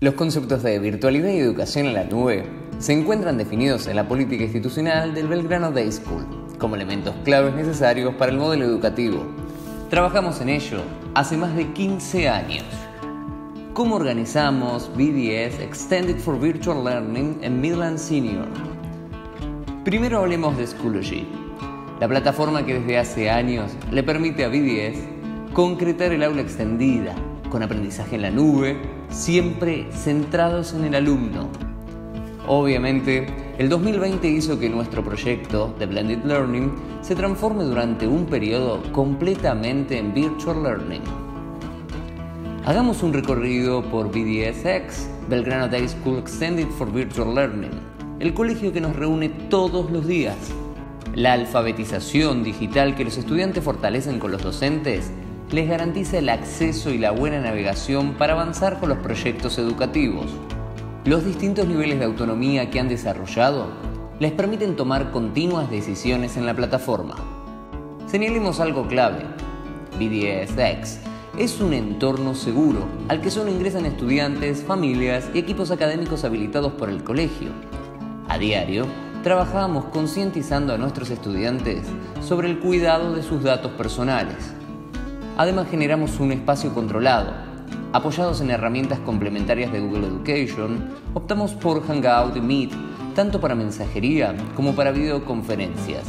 Los conceptos de virtualidad y educación en la nube se encuentran definidos en la política institucional del Belgrano Day School como elementos claves necesarios para el modelo educativo. Trabajamos en ello hace más de 15 años. ¿Cómo organizamos BDS Extended for Virtual Learning en Midland Senior? Primero hablemos de Schoology, la plataforma que desde hace años le permite a BDS concretar el aula extendida con aprendizaje en la nube, siempre centrados en el alumno. Obviamente, el 2020 hizo que nuestro proyecto de Blended Learning se transforme durante un periodo completamente en Virtual Learning. Hagamos un recorrido por BDSX, Belgrano Day School Extended for Virtual Learning, el colegio que nos reúne todos los días. La alfabetización digital que los estudiantes fortalecen con los docentes les garantiza el acceso y la buena navegación para avanzar con los proyectos educativos. Los distintos niveles de autonomía que han desarrollado les permiten tomar continuas decisiones en la plataforma. Señalemos algo clave. BDSX es un entorno seguro al que solo ingresan estudiantes, familias y equipos académicos habilitados por el colegio. A diario, trabajamos concientizando a nuestros estudiantes sobre el cuidado de sus datos personales Además generamos un espacio controlado. Apoyados en herramientas complementarias de Google Education, optamos por Hangout y Meet tanto para mensajería como para videoconferencias,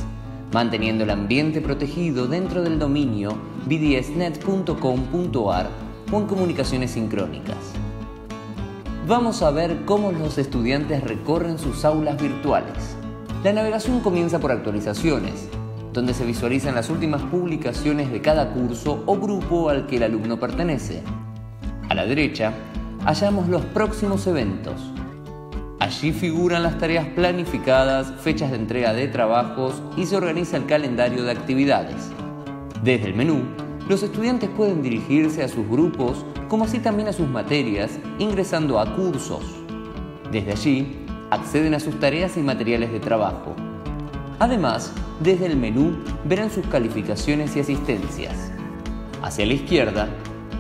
manteniendo el ambiente protegido dentro del dominio bdsnet.com.ar o en comunicaciones sincrónicas. Vamos a ver cómo los estudiantes recorren sus aulas virtuales. La navegación comienza por actualizaciones, donde se visualizan las últimas publicaciones de cada curso o grupo al que el alumno pertenece. A la derecha, hallamos los próximos eventos. Allí figuran las tareas planificadas, fechas de entrega de trabajos y se organiza el calendario de actividades. Desde el menú, los estudiantes pueden dirigirse a sus grupos como así también a sus materias ingresando a cursos. Desde allí, acceden a sus tareas y materiales de trabajo. Además, desde el menú verán sus calificaciones y asistencias. Hacia la izquierda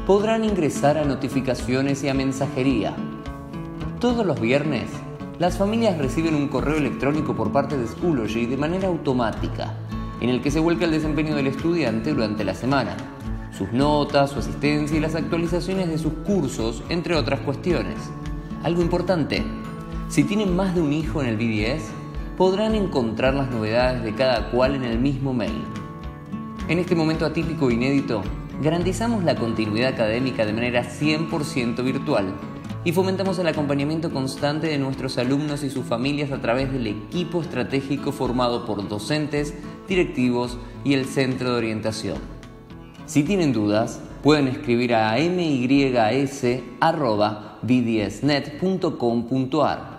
podrán ingresar a notificaciones y a mensajería. Todos los viernes, las familias reciben un correo electrónico por parte de Schoology de manera automática, en el que se vuelca el desempeño del estudiante durante la semana, sus notas, su asistencia y las actualizaciones de sus cursos, entre otras cuestiones. Algo importante, si tienen más de un hijo en el BDS, podrán encontrar las novedades de cada cual en el mismo mail. En este momento atípico e inédito, garantizamos la continuidad académica de manera 100% virtual y fomentamos el acompañamiento constante de nuestros alumnos y sus familias a través del equipo estratégico formado por docentes, directivos y el centro de orientación. Si tienen dudas, pueden escribir a mys.bdsnet.com.ar.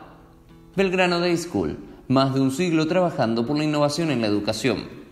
Belgrano Day School más de un siglo trabajando por la innovación en la educación.